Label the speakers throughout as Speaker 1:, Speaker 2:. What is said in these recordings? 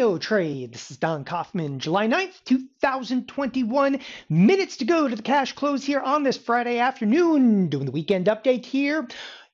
Speaker 1: Theo Trade. This is Don Kaufman, July 9th, 2021. Minutes to go to the cash close here on this Friday afternoon. Doing the weekend update here.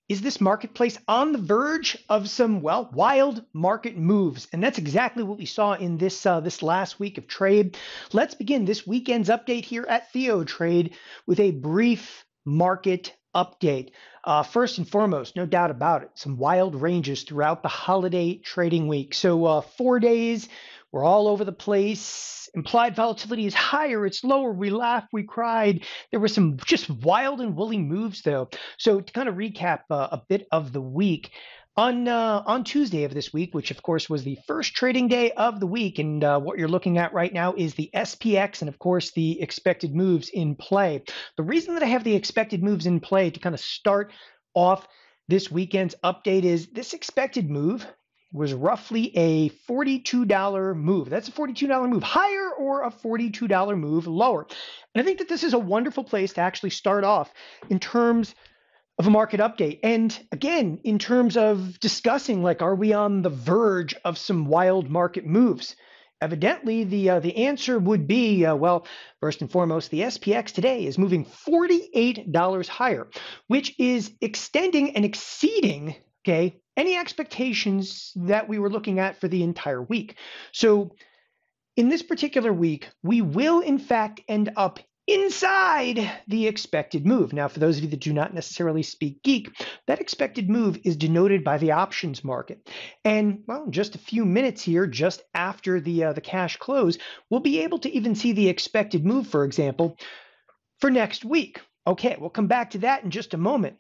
Speaker 1: Is this marketplace on the verge of some, well, wild market moves? And that's exactly what we saw in this uh, this last week of trade. Let's begin this weekend's update here at Theo Trade with a brief market update. Uh, first and foremost, no doubt about it, some wild ranges throughout the holiday trading week. So, uh, four days, we're all over the place. Implied volatility is higher, it's lower. We laughed, we cried. There were some just wild and woolly moves, though. So, to kind of recap uh, a bit of the week, on uh, on Tuesday of this week, which of course was the first trading day of the week, and uh, what you're looking at right now is the SPX and of course the expected moves in play. The reason that I have the expected moves in play to kind of start off this weekend's update is this expected move was roughly a $42 move. That's a $42 move higher or a $42 move lower. And I think that this is a wonderful place to actually start off in terms of a market update. And again, in terms of discussing, like, are we on the verge of some wild market moves? Evidently, the uh, the answer would be uh, well. First and foremost, the SPX today is moving forty eight dollars higher, which is extending and exceeding okay any expectations that we were looking at for the entire week. So, in this particular week, we will in fact end up inside the expected move. Now, for those of you that do not necessarily speak geek, that expected move is denoted by the options market. And well, just a few minutes here, just after the uh, the cash close, we'll be able to even see the expected move, for example, for next week. Okay, we'll come back to that in just a moment.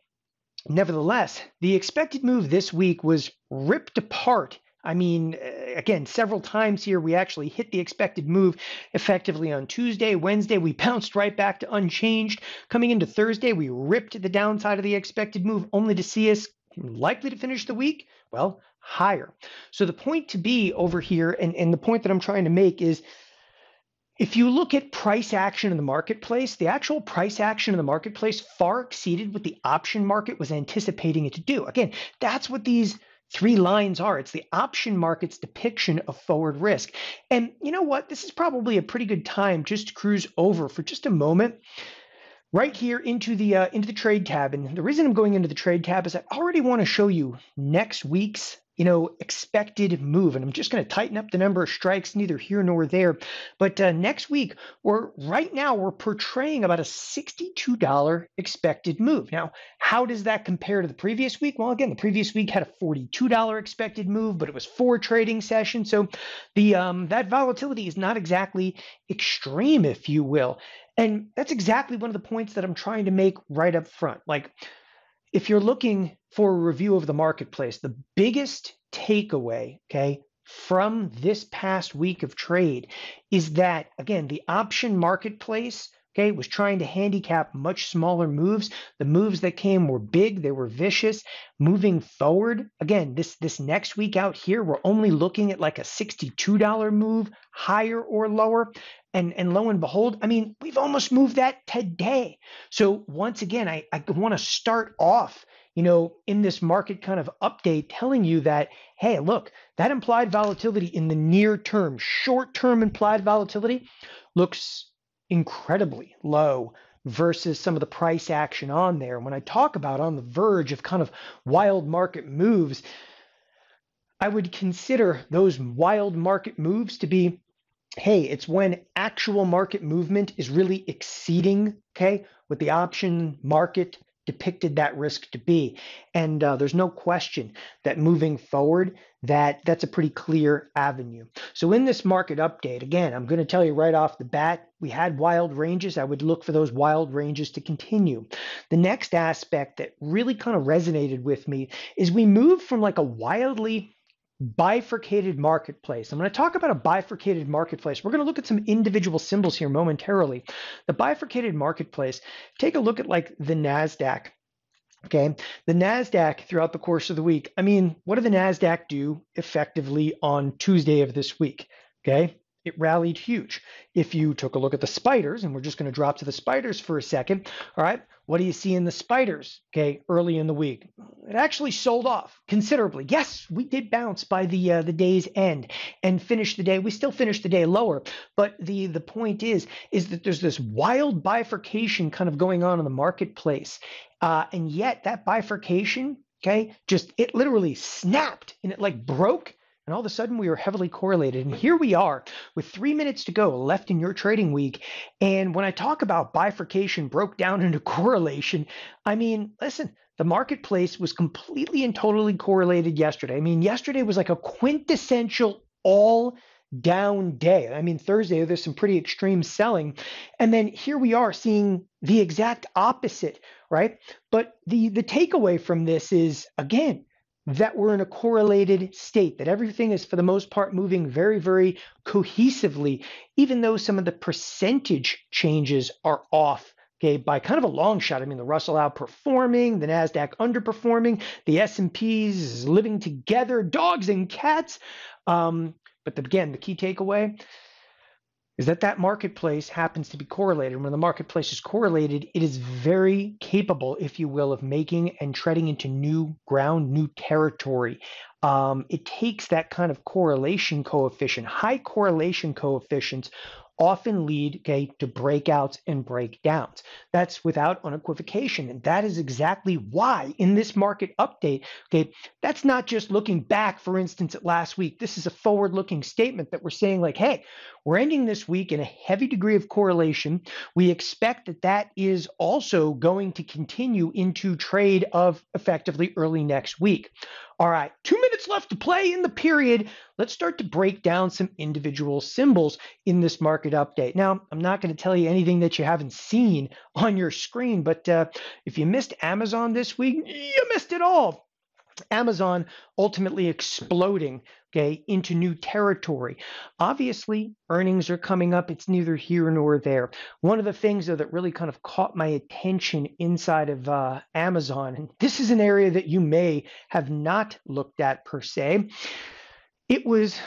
Speaker 1: Nevertheless, the expected move this week was ripped apart I mean, uh, again, several times here we actually hit the expected move effectively on Tuesday. Wednesday, we bounced right back to unchanged. Coming into Thursday, we ripped the downside of the expected move, only to see us likely to finish the week, well, higher. So the point to be over here, and, and the point that I'm trying to make is if you look at price action in the marketplace, the actual price action in the marketplace far exceeded what the option market was anticipating it to do. Again, that's what these three lines are. It's the option market's depiction of forward risk. And you know what? This is probably a pretty good time just to cruise over for just a moment right here into the uh, into the trade tab. And the reason I'm going into the trade tab is I already want to show you next week's you know, expected move. And I'm just going to tighten up the number of strikes, neither here nor there. But uh, next week, we're right now we're portraying about a $62 expected move. Now, how does that compare to the previous week? Well, again, the previous week had a $42 expected move, but it was four trading sessions. So the um, that volatility is not exactly extreme, if you will. And that's exactly one of the points that I'm trying to make right up front. Like if you're looking for a review of the marketplace, the biggest takeaway, okay, from this past week of trade is that, again, the option marketplace, okay, was trying to handicap much smaller moves. The moves that came were big, they were vicious. Moving forward, again, this, this next week out here, we're only looking at like a $62 move, higher or lower. And, and lo and behold, I mean, we've almost moved that today. So once again, I, I want to start off, you know, in this market kind of update telling you that, hey, look, that implied volatility in the near term, short term implied volatility looks incredibly low versus some of the price action on there. When I talk about on the verge of kind of wild market moves, I would consider those wild market moves to be hey, it's when actual market movement is really exceeding, okay, what the option market depicted that risk to be. And uh, there's no question that moving forward, that that's a pretty clear avenue. So in this market update, again, I'm going to tell you right off the bat, we had wild ranges. I would look for those wild ranges to continue. The next aspect that really kind of resonated with me is we moved from like a wildly bifurcated marketplace. I'm going to talk about a bifurcated marketplace. We're going to look at some individual symbols here momentarily. The bifurcated marketplace, take a look at like the NASDAQ. Okay, the NASDAQ throughout the course of the week. I mean, what did the NASDAQ do effectively on Tuesday of this week? Okay, it rallied huge. If you took a look at the spiders, and we're just going to drop to the spiders for a second, all right, What do you see in the spiders? Okay, early in the week, it actually sold off considerably. Yes, we did bounce by the uh, the day's end and finish the day. We still finished the day lower, but the the point is is that there's this wild bifurcation kind of going on in the marketplace, uh, and yet that bifurcation, okay, just it literally snapped and it like broke and all of a sudden, we were heavily correlated. And here we are with three minutes to go left in your trading week. And when I talk about bifurcation broke down into correlation, I mean, listen, the marketplace was completely and totally correlated yesterday. I mean, yesterday was like a quintessential all down day. I mean, Thursday, there's some pretty extreme selling. And then here we are seeing the exact opposite, right? But the the takeaway from this is again, that we're in a correlated state, that everything is for the most part moving very, very cohesively, even though some of the percentage changes are off. Okay, by kind of a long shot. I mean, the Russell outperforming, the Nasdaq underperforming, the S&Ps living together, dogs and cats. Um, but the, again, the key takeaway is that that marketplace happens to be correlated. When the marketplace is correlated, it is very capable, if you will, of making and treading into new ground, new territory. Um, it takes that kind of correlation coefficient, high correlation coefficients often lead okay, to breakouts and breakdowns. That's without unequivocation. And that is exactly why in this market update, okay, that's not just looking back, for instance, at last week. This is a forward looking statement that we're saying, like, hey, we're ending this week in a heavy degree of correlation. We expect that that is also going to continue into trade of effectively early next week. All right, two minutes left to play in the period. Let's start to break down some individual symbols in this market update. Now, I'm not going to tell you anything that you haven't seen on your screen, but uh, if you missed Amazon this week, you missed it all. Amazon ultimately exploding okay, into new territory. Obviously, earnings are coming up. It's neither here nor there. One of the things, though, that really kind of caught my attention inside of uh, Amazon, and this is an area that you may have not looked at per se, it was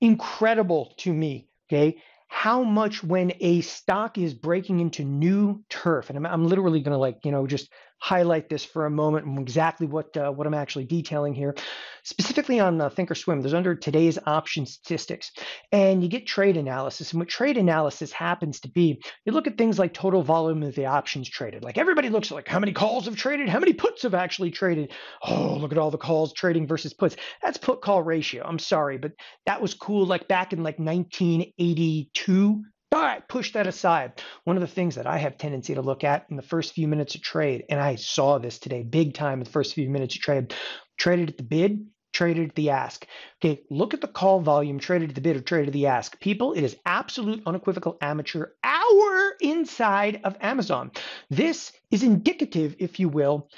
Speaker 1: incredible to me, okay, how much when a stock is breaking into new turf, and I'm, I'm literally going to like, you know, just highlight this for a moment and exactly what uh, what I'm actually detailing here. Specifically on uh, Thinkorswim, there's under today's option statistics, and you get trade analysis. And what trade analysis happens to be, you look at things like total volume of the options traded. Like everybody looks at like how many calls have traded, how many puts have actually traded. Oh, look at all the calls trading versus puts. That's put call ratio. I'm sorry, but that was cool. Like back in like 1982 all right, push that aside. One of the things that I have tendency to look at in the first few minutes of trade, and I saw this today big time in the first few minutes of trade, traded at the bid, traded at the ask. Okay, look at the call volume, traded at the bid or traded at the ask. People, it is absolute unequivocal amateur hour inside of Amazon. This is indicative, if you will,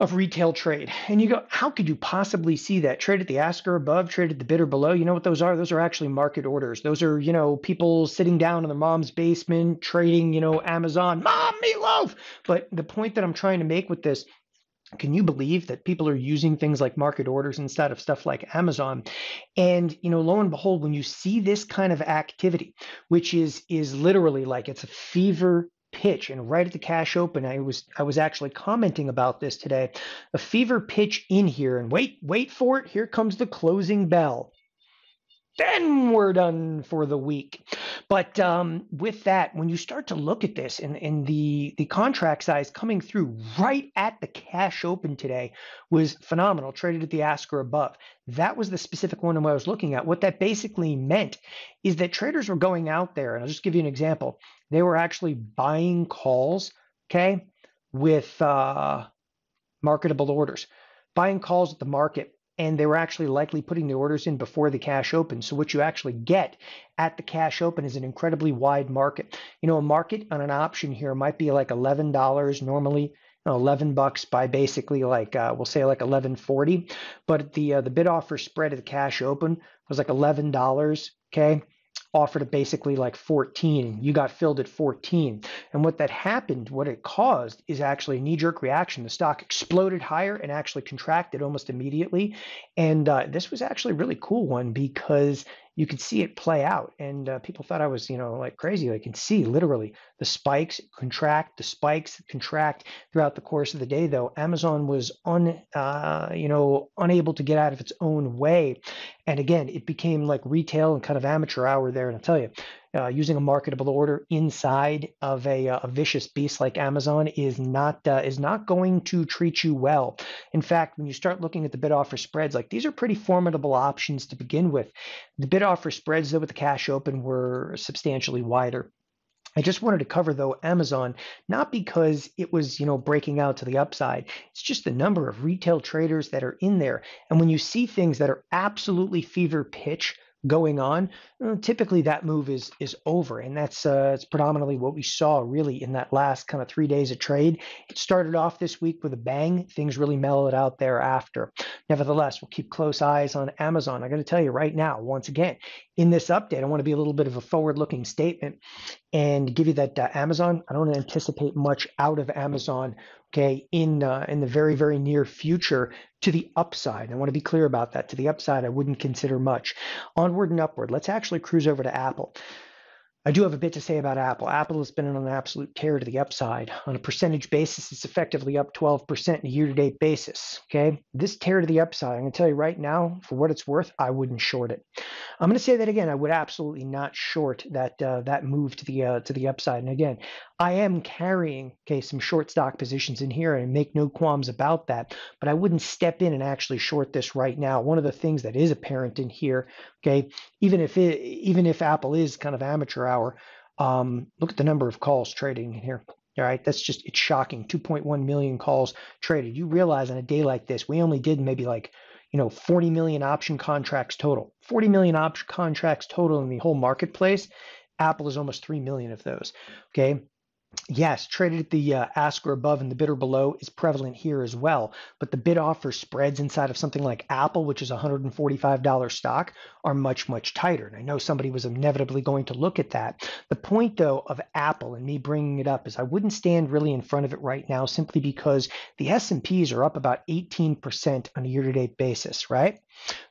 Speaker 1: of retail trade. And you go, how could you possibly see that? Trade at the ask or above, trade at the bid or below. You know what those are? Those are actually market orders. Those are, you know, people sitting down in their mom's basement trading, you know, Amazon, mom, meatloaf. But the point that I'm trying to make with this can you believe that people are using things like market orders instead of stuff like Amazon? And you know, lo and behold, when you see this kind of activity, which is is literally like it's a fever pitch and right at the cash open i was i was actually commenting about this today. A fever pitch in here and wait wait for it. Here comes the closing bell then we're done for the week. But um, with that when you start to look at this and, and the the contract size coming through right at the cash open today was phenomenal traded at the ask or above. That was the specific one i was looking at. What that basically meant is that traders were going out there and i'll just give you an example. They were actually buying calls, okay, with uh, marketable orders, buying calls at the market. And they were actually likely putting the orders in before the cash open. So what you actually get at the cash open is an incredibly wide market. You know, a market on an option here might be like eleven dollars normally. 11 bucks by basically like uh, we'll say like 11.40 but the uh, the bid offer spread at the cash open was like $11 okay offered at basically like 14 you got filled at 14 and what that happened what it caused is actually a knee-jerk reaction the stock exploded higher and actually contracted almost immediately and uh, this was actually a really cool one because you could see it play out. And uh, people thought I was, you know, like crazy. I can see literally the spikes contract, the spikes contract throughout the course of the day. Though Amazon was un, uh, you know, unable to get out of its own way, and again, it became like retail and kind of amateur hour there. And I'll tell you, uh, using a marketable order inside of a, uh, a vicious beast like Amazon is not uh, is not going to treat you well. In fact, when you start looking at the bid offer spreads, like these are pretty formidable options to begin with. The bid offer spreads though with the cash open were substantially wider. I just wanted to cover though Amazon, not because it was, you know, breaking out to the upside. It's just the number of retail traders that are in there. And when you see things that are absolutely fever pitch, going on, uh, typically that move is is over, and that's uh, it's predominantly what we saw really in that last kind of three days of trade. It started off this week with a bang. Things really mellowed out thereafter. Nevertheless, we'll keep close eyes on Amazon. I got to tell you right now, once again, in this update, I want to be a little bit of a forward-looking statement and give you that uh, Amazon. I don't anticipate much out of Amazon okay, in uh, in the very very near future to the upside. I want to be clear about that. To the upside, I wouldn't consider much. Onward and upward. Let's actually cruise over to Apple. I do have a bit to say about Apple. Apple has been on an absolute tear to the upside. On a percentage basis, it's effectively up 12% in a year to date basis. Okay. This tear to the upside, I'm going to tell you right now, for what it's worth, I wouldn't short it. I'm going to say that again. I would absolutely not short that uh, that move to the uh, to the upside. And again, I am carrying okay some short stock positions in here, and make no qualms about that. But I wouldn't step in and actually short this right now. One of the things that is apparent in here, okay, even if it even if Apple is kind of amateur hour, um, look at the number of calls trading in here. All right, that's just it's shocking. 2.1 million calls traded. You realize on a day like this, we only did maybe like you know 40 million option contracts total. 40 million option contracts total in the whole marketplace. Apple is almost 3 million of those. Okay. Yes, traded at the uh, ask or above and the bid or below is prevalent here as well. But the bid offer spreads inside of something like Apple, which is a $145 stock, are much, much tighter. And I know somebody was inevitably going to look at that. The point, though, of Apple and me bringing it up is I wouldn't stand really in front of it right now simply because the S&Ps are up about 18% on a year-to-date basis, right?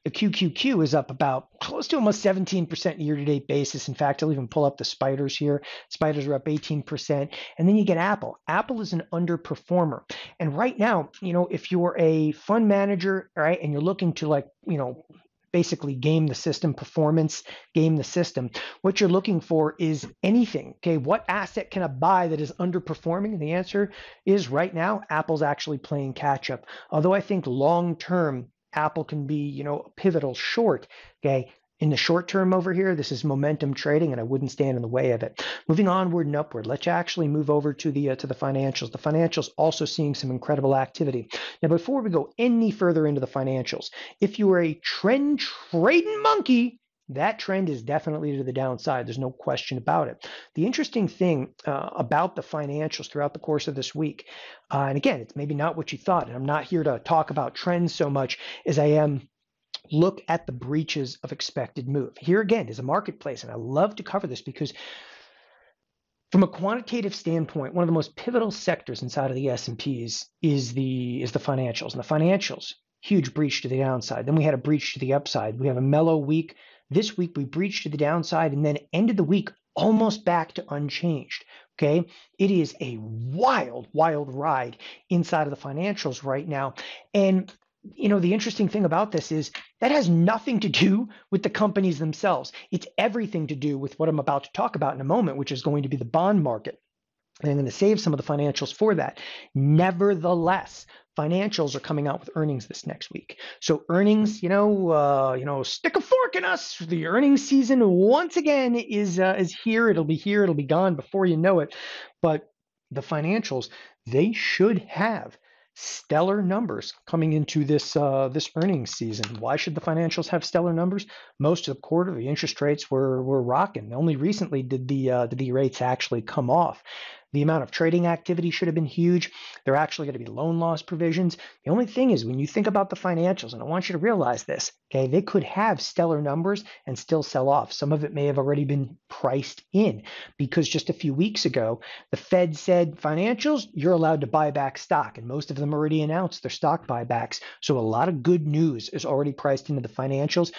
Speaker 1: The QQQ is up about close to almost 17% year-to-date basis. In fact, I'll even pull up the spiders here. Spiders are up 18%. And then you get Apple. Apple is an underperformer. And right now, you know, if you're a fund manager, right, and you're looking to like, you know, basically game the system performance game the system what you're looking for is anything okay what asset can i buy that is underperforming and the answer is right now apple's actually playing catch up although i think long term Apple can be, you know, pivotal short. Okay. In the short term over here, this is momentum trading, and I wouldn't stand in the way of it. Moving onward and upward, let's actually move over to the uh, to the financials. The financials also seeing some incredible activity. Now, before we go any further into the financials, if you are a trend trading monkey, that trend is definitely to the downside. There's no question about it. The interesting thing uh, about the financials throughout the course of this week, uh, and again, it's maybe not what you thought, and I'm not here to talk about trends so much as I am look at the breaches of expected move. Here again is a marketplace, and I love to cover this because from a quantitative standpoint, one of the most pivotal sectors inside of the S&Ps is the is the financials. And the financials, huge breach to the downside. Then we had a breach to the upside. We have a mellow week this week we breached to the downside and then ended the week almost back to unchanged. Okay. It is a wild, wild ride inside of the financials right now. And you know, the interesting thing about this is that has nothing to do with the companies themselves. It's everything to do with what I'm about to talk about in a moment, which is going to be the bond market. And I'm going to save some of the financials for that. Nevertheless, financials are coming out with earnings this next week. So earnings, you know, uh, you know, stick a fork in us. The earnings season once again is uh, is here. It'll be here. It'll be gone before you know it. But the financials, they should have stellar numbers coming into this uh, this earnings season. Why should the financials have stellar numbers? Most of the quarter, the interest rates were were rocking. Only recently did the uh, did the rates actually come off. The amount of trading activity should have been huge. There are actually going to be loan loss provisions. The only thing is, when you think about the financials, and I want you to realize this, okay, they could have stellar numbers and still sell off. Some of it may have already been priced in because just a few weeks ago, the Fed said financials, you're allowed to buy back stock, and most of them already announced their stock buybacks. So a lot of good news is already priced into the financials.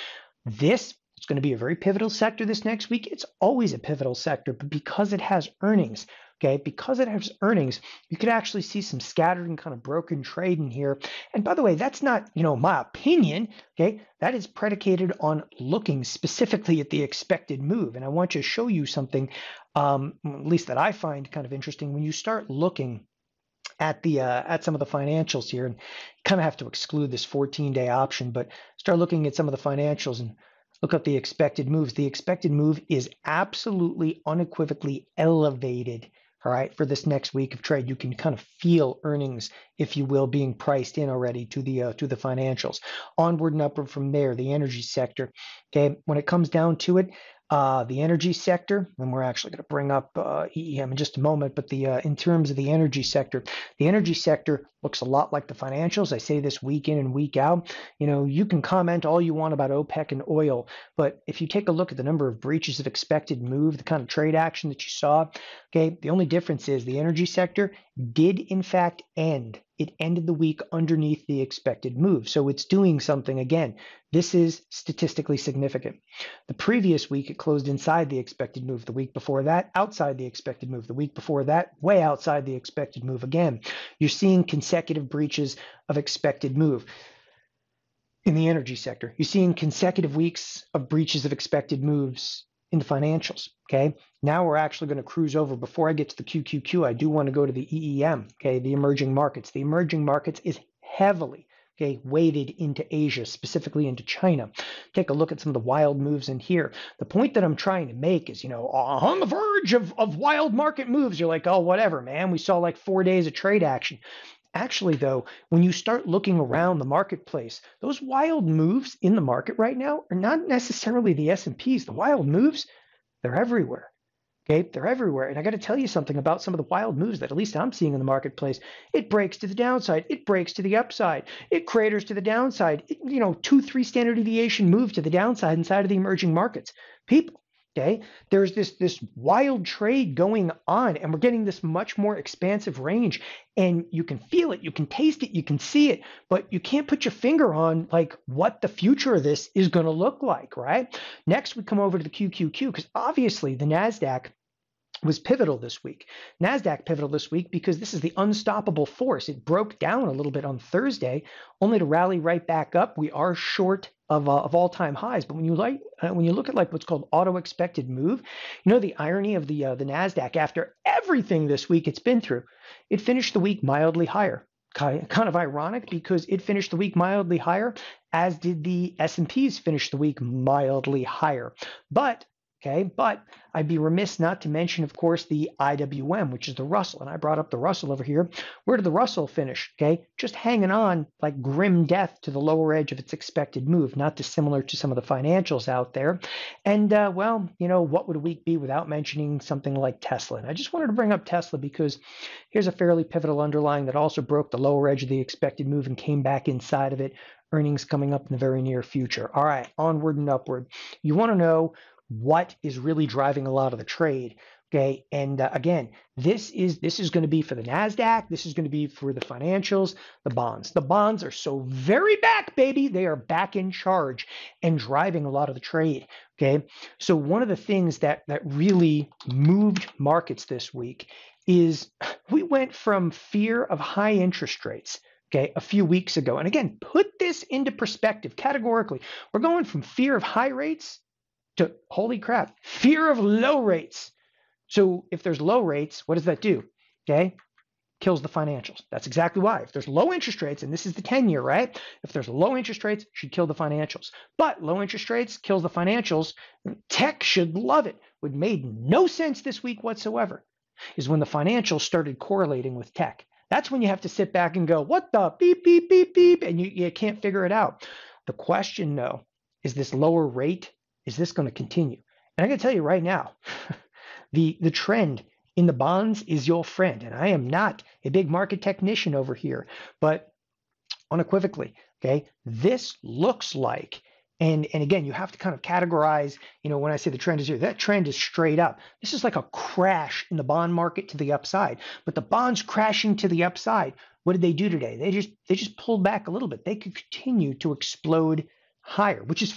Speaker 1: This It's going to be a very pivotal sector this next week. It's always a pivotal sector, but because it has earnings, okay, because it has earnings, you could actually see some scattered and kind of broken trade in here. And by the way, that's not, you know, my opinion, okay? That is predicated on looking specifically at the expected move. And I want to show you something, um, at least that I find kind of interesting. When you start looking at the uh, at some of the financials here, and kind of have to exclude this 14-day option, but start looking at some of the financials and look up the expected moves. The expected move is absolutely unequivocally elevated. All right, for this next week of trade, you can kind of feel earnings, if you will, being priced in already to the uh, to the financials. Onward and upward from there, the energy sector. Okay, when it comes down to it, uh, the energy sector, and we're actually going to bring up uh, EEM in just a moment, but the uh, in terms of the energy sector, the energy sector looks a lot like the financials. I say this week in and week out. You know, you can comment all you want about OPEC and oil, but if you take a look at the number of breaches of expected move, the kind of trade action that you saw, okay, the only difference is the energy sector did in fact end it ended the week underneath the expected move. So it's doing something again. This is statistically significant. The previous week, it closed inside the expected move. The week before that, outside the expected move. The week before that, way outside the expected move again. You're seeing consecutive breaches of expected move in the energy sector. You're seeing consecutive weeks of breaches of expected moves in the financials. Okay. Now we're actually going to cruise over. Before I get to the QQQ, I do want to go to the EEM. Okay. The emerging markets. The emerging markets is heavily okay, weighted into Asia, specifically into China. Take a look at some of the wild moves in here. The point that I'm trying to make is, you know, on the verge of, of wild market moves, you're like, oh, whatever, man. We saw like four days of trade action. Actually, though, when you start looking around the marketplace, those wild moves in the market right now are not necessarily the S&Ps. The wild moves, they're everywhere. Okay, they're everywhere. And I got to tell you something about some of the wild moves that at least I'm seeing in the marketplace. It breaks to the downside. It breaks to the upside. It craters to the downside. It, you know, two, three standard deviation move to the downside inside of the emerging markets. People, Okay, there's this this wild trade going on, and we're getting this much more expansive range, and you can feel it, you can taste it, you can see it, but you can't put your finger on like what the future of this is going to look like, right? Next, we come over to the QQQ because obviously the Nasdaq was pivotal this week. NASDAQ pivotal this week because this is the unstoppable force. It broke down a little bit on Thursday, only to rally right back up. We are short of, uh, of all-time highs, but when you like uh, when you look at like what's called auto expected move, you know the irony of the uh, the Nasdaq after everything this week it's been through, it finished the week mildly higher. Kind of ironic because it finished the week mildly higher, as did the S&Ps finish the week mildly higher. But Okay, but I'd be remiss not to mention, of course, the IWM, which is the Russell. And I brought up the Russell over here. Where did the Russell finish? Okay, just hanging on like grim death to the lower edge of its expected move, not dissimilar to some of the financials out there. And uh, well, you know, what would a week be without mentioning something like Tesla? And I just wanted to bring up Tesla because here's a fairly pivotal underlying that also broke the lower edge of the expected move and came back inside of it earnings coming up in the very near future. All right, onward and upward. You want to know what is really driving a lot of the trade. Okay, and uh, again, this is this is going to be for the Nasdaq. This is going to be for the financials, the bonds. The bonds are so very back, baby. They are back in charge and driving a lot of the trade. Okay, so one of the things that that really moved markets this week is we went from fear of high interest rates okay, a few weeks ago. And again, put this into perspective categorically. We're going from fear of high rates to holy crap, fear of low rates. So if there's low rates, what does that do? Okay, kills the financials. That's exactly why. If there's low interest rates, and this is the 10 year, right? If there's low interest rates, should kill the financials. But low interest rates kills the financials. Tech should love it. What made no sense this week whatsoever is when the financials started correlating with tech. That's when you have to sit back and go, what the beep, beep, beep, beep, and you, you can't figure it out. The question, though, is this lower rate is this going to continue? And I can tell you right now, the the trend in the bonds is your friend. And I am not a big market technician over here, but unequivocally, okay, this looks like and and again, you have to kind of categorize, you know, when I say the trend is here, that trend is straight up. This is like a crash in the bond market to the upside. But the bonds crashing to the upside, what did they do today? They just they just pulled back a little bit. They could continue to explode higher, which is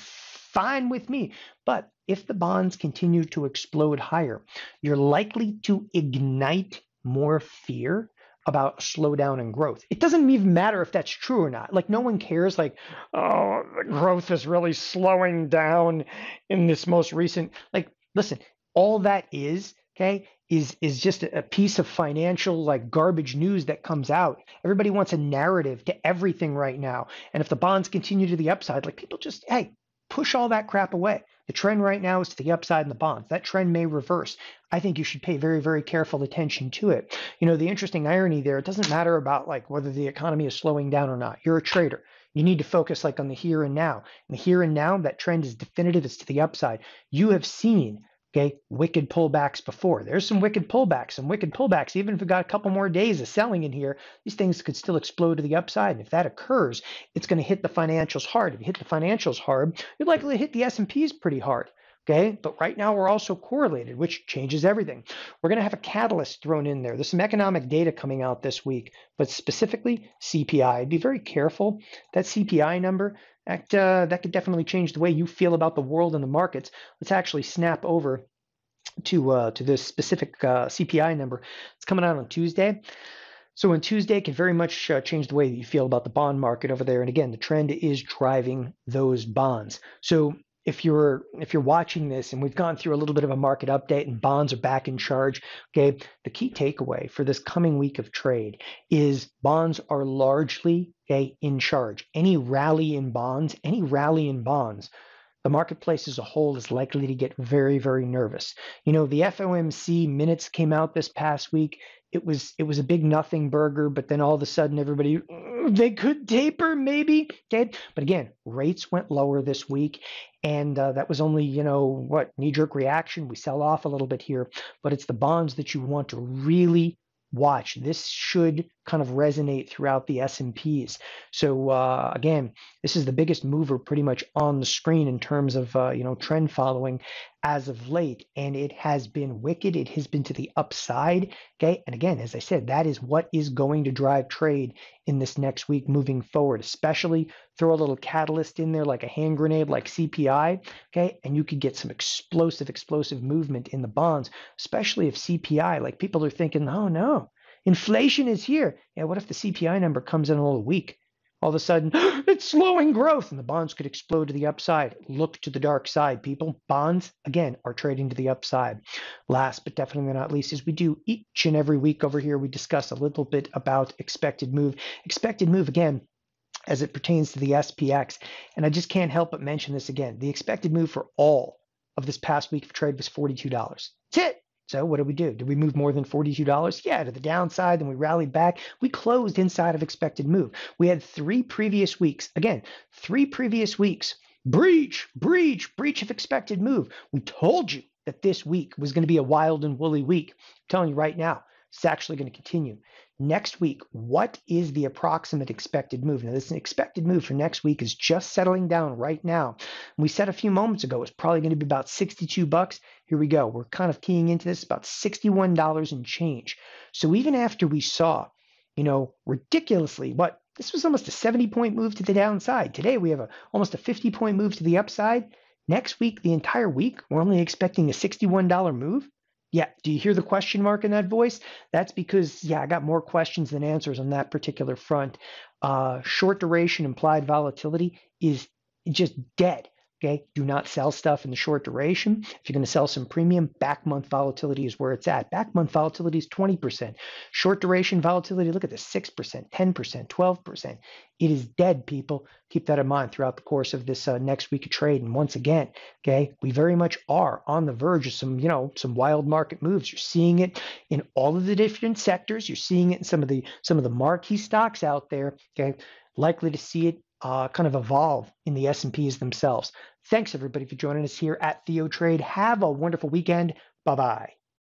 Speaker 1: fine with me. But if the bonds continue to explode higher, you're likely to ignite more fear about slowdown and growth. It doesn't even matter if that's true or not. Like no one cares like oh, growth is really slowing down in this most recent like listen, all that is, okay, is is just a piece of financial like garbage news that comes out. Everybody wants a narrative to everything right now. And if the bonds continue to the upside, like people just hey, push all that crap away. The trend right now is to the upside in the bonds. That trend may reverse. I think you should pay very, very careful attention to it. You know, the interesting irony there, it doesn't matter about like whether the economy is slowing down or not. You're a trader. You need to focus like on the here and now. And the here and now, that trend is definitive, it's to the upside. You have seen Okay, wicked pullbacks before. There's some wicked pullbacks, some wicked pullbacks. Even if we got a couple more days of selling in here, these things could still explode to the upside. And if that occurs, it's going to hit the financials hard. If you hit the financials hard, you're likely to hit the S&Ps pretty hard. Okay, but right now we're also correlated, which changes everything. We're going to have a catalyst thrown in there. There's some economic data coming out this week, but specifically CPI. Be very careful. That CPI number that uh, that could definitely change the way you feel about the world and the markets. Let's actually snap over to uh, to this specific uh, CPI number. It's coming out on Tuesday. So on Tuesday, can very much uh, change the way that you feel about the bond market over there. And again, the trend is driving those bonds. So if you're if you're watching this and we've gone through a little bit of a market update and bonds are back in charge okay the key takeaway for this coming week of trade is bonds are largely okay in charge. Any rally in bonds any rally in bonds the marketplace as a whole is likely to get very very nervous. You know the FOMC minutes came out this past week it was it was a big nothing burger but then all of a sudden everybody mm, they could taper maybe but again rates went lower this week and uh, that was only you know what knee jerk reaction we sell off a little bit here but it's the bonds that you want to really watch. This should kind of resonate throughout the S&Ps. So uh, again, this is the biggest mover pretty much on the screen in terms of uh, you know trend following as of late, and it has been wicked. It has been to the upside. Okay, and again, as I said, that is what is going to drive trade in this next week moving forward. Especially throw a little catalyst in there like a hand grenade, like CPI. Okay, and you could get some explosive, explosive movement in the bonds, especially if CPI. Like people are thinking, oh no Inflation is here. Yeah, what if the CPI number comes in a little weak? All of a sudden, it's slowing growth and the bonds could explode to the upside. Look to the dark side, people. Bonds, again, are trading to the upside. Last but definitely not least, as we do each and every week over here, we discuss a little bit about expected move. Expected move, again, as it pertains to the SPX. And I just can't help but mention this again. The expected move for all of this past week of trade was $42. That's it. So what did we do? Did we move more than $42? Yeah, to the downside, then we rallied back. We closed inside of expected move. We had three previous weeks. Again, three previous weeks. Breach, breach, breach of expected move. We told you that this week was going to be a wild and woolly week. I'm telling you right now, it's actually going to continue. Next week, what is the approximate expected move? Now, this expected move for next week is just settling down right now. We said a few moments ago it's probably going to be about 62 bucks. Here we go. We're kind of keying into this about $61 and change. So even after we saw, you know, ridiculously what this was almost a 70 point move to the downside. Today we have a almost a 50 point move to the upside. Next week, the entire week, we're only expecting a $61 move. Yeah. Do you hear the question mark in that voice? That's because, yeah, I got more questions than answers on that particular front. Uh, short duration implied volatility is just dead. Okay, do not sell stuff in the short duration. If you're going to sell some premium, back month volatility is where it's at. Back month volatility is 20%. Short duration volatility, look at this 6%, 10%, 12%. It is dead, people. Keep that in mind throughout the course of this uh, next week of trade. And once again, okay, we very much are on the verge of some, you know, some wild market moves. You're seeing it in all of the different sectors. You're seeing it in some of the some of the marquee stocks out there. Okay, likely to see it uh, kind of evolve in the S&Ps themselves. Thanks everybody for joining us here at Theo Trade. Have a wonderful weekend. Bye bye.